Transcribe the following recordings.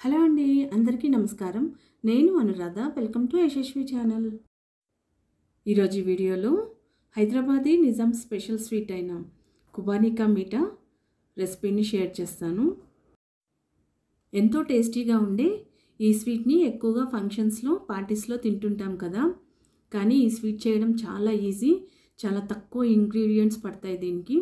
Hello అండి అందరికీ నమస్కారం. నేను Anuradha welcome to Yashaswi channel. ఈరోజు వీడియోలో హైదరాబాదీ నిజాం స్పెషల్ స్వీట్ అయిన కుబానికా మీఠా రెసిపీని షేర్ చేస్తాను. ఎంతో టేస్టీగా ఉండే ఈ స్వీట్ని ఎక్కువగా ఫంక్షన్స్లో పార్టీస్లో తింటుంటాం కదా. కానీ ఈ స్వీట్ చేయడం చాలా ఈజీ చాలా తక్కువ ఇంగ్రీడియంట్స్ పడతాయి దీనికి.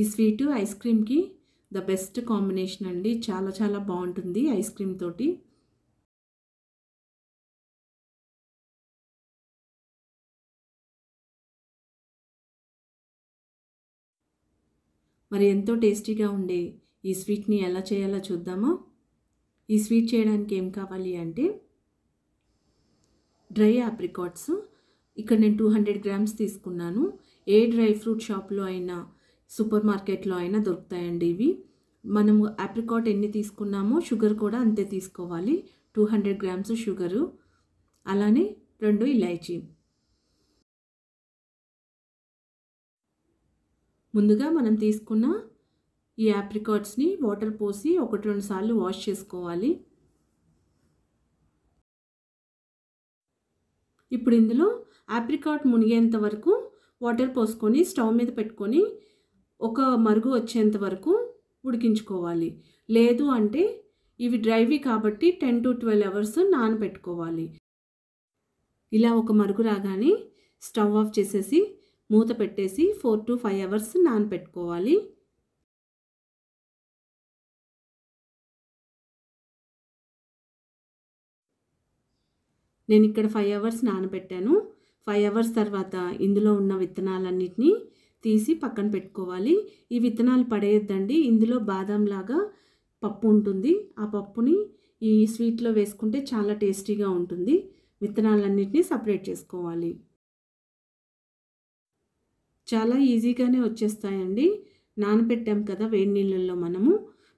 ఈ స్వీటు ఐస్ క్రీమ్కి ద బెస్ట్ కాంబినేషన్ అండి. చాలా చాలా బాగుంటుంది ఐస్ క్రీమ్ తోటి. మరి ఎంతో టేస్టీగా ఉండే ఈ స్వీట్ని ఎలా చేయాలో చూద్దామా? ఈ స్వీట్ చేయడానికి ఏం కావాలి అంటే డ్రై ఆప్రికాట్స్. ఇక్కడ నేను టూ హండ్రెడ్ గ్రామ్స్ తీసుకున్నాను. ఏ డ్రై ఫ్రూట్ షాప్లో అయినా సూపర్ మార్కెట్లో అయినా దొరుకుతాయండి ఇవి. మనము ఆప్రికాట్ ఎన్ని తీసుకున్నామో షుగర్ కూడా అంతే తీసుకోవాలి. టూ హండ్రెడ్ గ్రామ్స్ షుగరు అలానే రెండు ఇలాచీ. ముందుగా మనం తీసుకున్న ఈ యాప్రికాట్స్ని వాటర్ పోసి ఒకటి రెండు సార్లు వాష్ చేసుకోవాలి. ఇప్పుడు ఇందులో యాప్రికాట్ మునిగేంత వరకు వాటర్ పోసుకొని స్టవ్ మీద పెట్టుకొని ఒక మరుగు వచ్చేంత వరకు ఉడికించుకోవాలి. లేదు అంటే ఇవి డ్రైవి కాబట్టి టెన్ టు ట్వెల్వ్ అవర్స్ నానబెట్టుకోవాలి. ఇలా ఒక మరుగు రాగానే స్టవ్ ఆఫ్ చేసేసి మూత పెట్టేసి ఫోర్ టు ఫైవ్ అవర్స్ నానబెట్టుకోవాలి. నేను ఇక్కడ ఫైవ్ అవర్స్ నానబెట్టాను. ఫైవ్ అవర్స్ తర్వాత ఇందులో ఉన్న విత్తనాలన్నింటినీ తీసి పక్కన పెట్టుకోవాలి. ఈ విత్తనాలు పడేయద్దండి. ఇందులో బాదం లాగా పప్పు ఉంటుంది. ఆ పప్పుని ఈ స్వీట్లో వేసుకుంటే చాలా టేస్టీగా ఉంటుంది. విత్తనాలన్నింటినీ సపరేట్ చేసుకోవాలి. చాలా ఈజీగానే వచ్చేస్తాయండి. నానబెట్టాం కదా వేడి నీళ్ళల్లో మనము.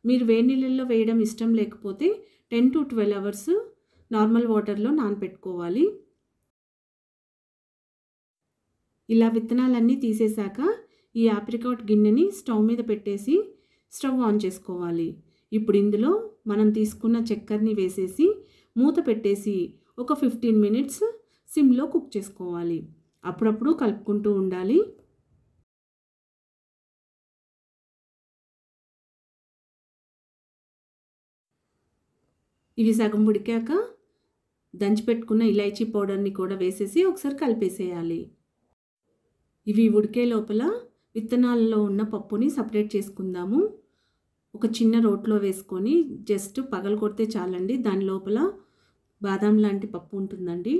మీరు వేడి నీళ్ళల్లో వేయడం ఇష్టం లేకపోతే ten to twelve hours normal వాటర్లో నానబెట్టుకోవాలి. ఇలా విత్తనాలన్నీ తీసేశాక ఈ ఆప్రికాట్ గిన్నెని స్టవ్ మీద పెట్టేసి స్టవ్ ఆన్ చేసుకోవాలి. ఇప్పుడు ఇందులో మనం తీసుకున్న చక్కెరని వేసేసి మూత పెట్టేసి ఒక ఫిఫ్టీన్ మినిట్స్ సిమ్లో కుక్ చేసుకోవాలి. అప్పుడప్పుడు కలుపుకుంటూ ఉండాలి. ఇవి సగం ఉడికాక దంచిపెట్టుకున్న ఇలైచీ పౌడర్ని కూడా వేసేసి ఒకసారి కలిపేసేయాలి. ఇవి ఉడికే లోపల విత్తనాల్లో ఉన్న పప్పుని సపరేట్ చేసుకుందాము. ఒక చిన్న రోట్లో వేసుకొని జస్ట్ పగలు కొడితే చాలండి. దాని లోపల బాదం లాంటి పప్పు ఉంటుందండి.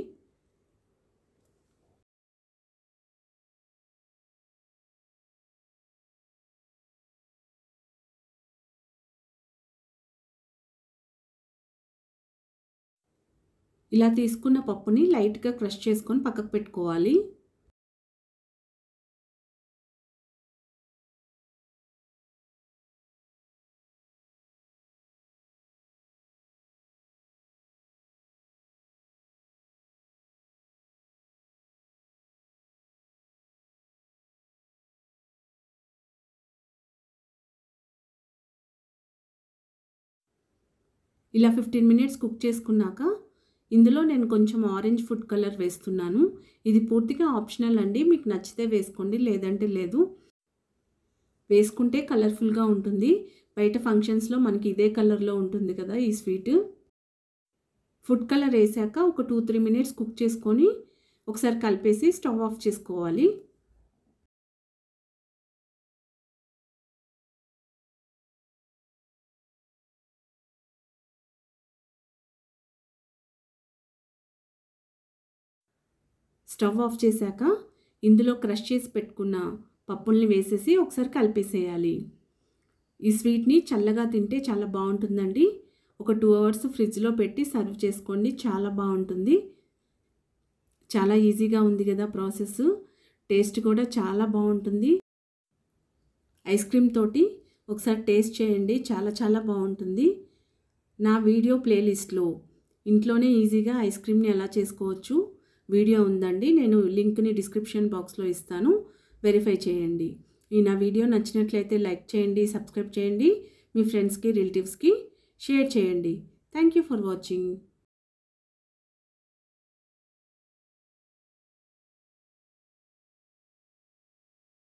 ఇలా తీసుకున్న పప్పుని లైట్గా క్రష్ చేసుకొని పక్కకు పెట్టుకోవాలి. ఇలా ఫిఫ్టీన్ మినిట్స్ కుక్ చేసుకున్నాక ఇందులో నేను కొంచెం ఆరెంజ్ ఫుడ్ కలర్ వేస్తున్నాను. ఇది పూర్తిగా ఆప్షనల్ అండి. మీకు నచ్చితే వేసుకోండి లేదంటే లేదు. వేసుకుంటే కలర్ఫుల్గా ఉంటుంది. బయట ఫంక్షన్స్లో మనకి ఇదే కలర్లో ఉంటుంది కదా ఈ స్వీట్ ఫుడ్ కలర్ వేసాక ఒక టూ త్రీ మినిట్స్ కుక్ చేసుకొని ఒకసారి కలిపేసి స్టవ్ ఆఫ్ చేసుకోవాలి. స్టవ్ ఆఫ్ చేశాక ఇందులో క్రష్ చేసి పెట్టుకున్న పప్పుల్ని వేసేసి ఒకసారి కలిపేసేయాలి. ఈ స్వీట్ని చల్లగా తింటే చాలా బాగుంటుందండి. ఒక టూ అవర్స్ ఫ్రిడ్జ్లో పెట్టి సర్వ్ చేసుకోండి చాలా బాగుంటుంది. చాలా ఈజీగా ఉంది కదా ప్రాసెస్ టేస్ట్ కూడా చాలా బాగుంటుంది. ఐస్ క్రీమ్ తోటి ఒకసారి టేస్ట్ చేయండి చాలా చాలా బాగుంటుంది. నా వీడియో ప్లేలిస్ట్లో ఇంట్లోనే ఈజీగా ఐస్ క్రీమ్ని ఎలా చేసుకోవచ్చు వీడియో ఉందండి. నేను లింక్ని డిస్క్రిప్షన్ బాక్స్లో ఇస్తాను. వెరిఫై చేయండి. ఈ నా వీడియో నచ్చినట్లయితే లైక్ చేయండి సబ్స్క్రైబ్ చేయండి. మీ ఫ్రెండ్స్కి రిలేటివ్స్కి షేర్ చేయండి. Thank you for watching.